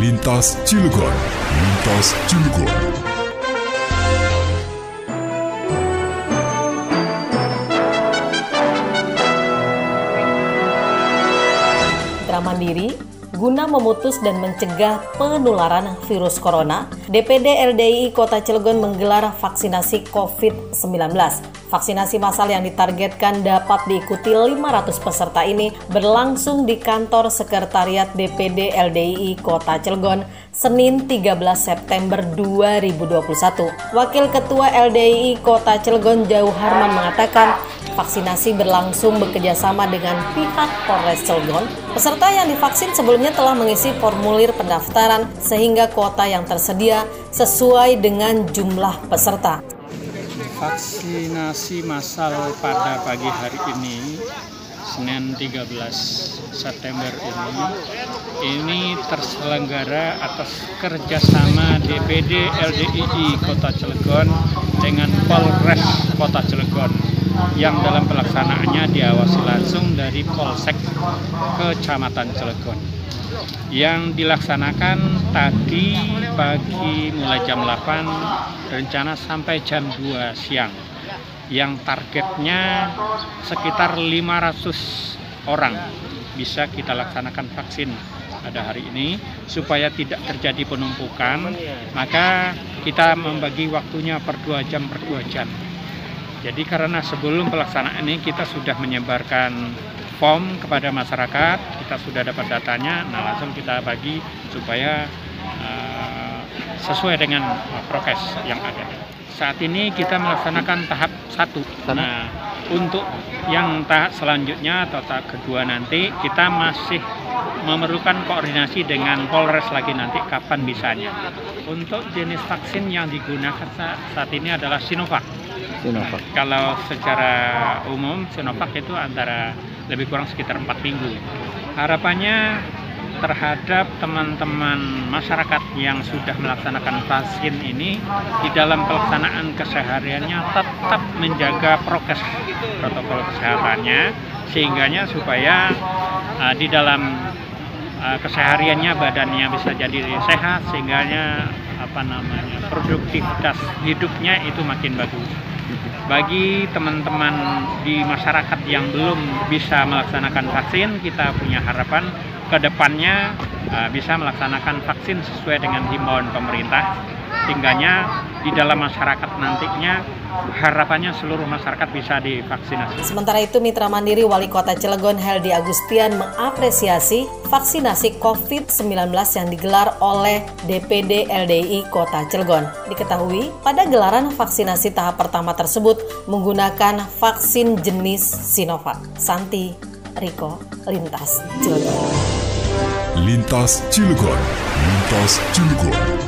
Lintas Cilegon, Lintas Cilegon. Mandiri guna memutus dan mencegah penularan virus corona, DPD LDI Kota Cilegon menggelar vaksinasi COVID-19. Vaksinasi massal yang ditargetkan dapat diikuti 500 peserta ini berlangsung di kantor Sekretariat DPD LDI Kota Cilegon Senin 13 September 2021. Wakil Ketua LDI Kota Cilegon Jauh Harman mengatakan vaksinasi berlangsung bekerjasama dengan pihak Polres Cilegon. Peserta yang divaksin sebelumnya telah mengisi formulir pendaftaran sehingga kuota yang tersedia sesuai dengan jumlah peserta vaksinasi massal pada pagi hari ini Senin 13 September ini ini terselenggara atas kerjasama DPD LDII Kota Cilegon dengan Polres Kota Cilegon yang dalam pelaksanaannya diawasi langsung dari Polsek Kecamatan Cilegon. Yang dilaksanakan tadi pagi mulai jam 8 rencana sampai jam 2 siang yang targetnya sekitar 500 orang bisa kita laksanakan vaksin pada hari ini supaya tidak terjadi penumpukan maka kita membagi waktunya per 2 jam per 2 jam jadi karena sebelum pelaksanaan ini kita sudah menyebarkan form kepada masyarakat, kita sudah dapat datanya, nah langsung kita bagi supaya uh, sesuai dengan uh, prokes yang ada. Saat ini kita melaksanakan tahap satu. Nah, untuk yang tahap selanjutnya atau tahap kedua nanti kita masih memerlukan koordinasi dengan Polres lagi nanti kapan bisanya. Untuk jenis vaksin yang digunakan saat ini adalah Sinovac. Sinovac. Kalau secara umum Sinovac itu antara lebih kurang sekitar empat minggu. Harapannya terhadap teman-teman masyarakat yang sudah melaksanakan vaksin ini di dalam pelaksanaan kesehariannya tetap menjaga prokes protokol kesehatannya sehingganya supaya uh, di dalam uh, kesehariannya badannya bisa jadi sehat sehingganya apa namanya produktivitas hidupnya itu makin bagus. Bagi teman-teman di masyarakat yang belum bisa melaksanakan vaksin, kita punya harapan ke depannya uh, bisa melaksanakan vaksin sesuai dengan himbauan pemerintah. Sehingganya di dalam masyarakat nantinya harapannya seluruh masyarakat bisa divaksinasi. Sementara itu Mitra Mandiri Wali Kota Cilegon Heldi Agustian mengapresiasi vaksinasi COVID-19 yang digelar oleh DPD LDI Kota Cilegon. Diketahui pada gelaran vaksinasi tahap pertama tersebut menggunakan vaksin jenis Sinovac. Santi Riko Lintas Cilegon. Lintas Cilegon, Lintas Cilegon.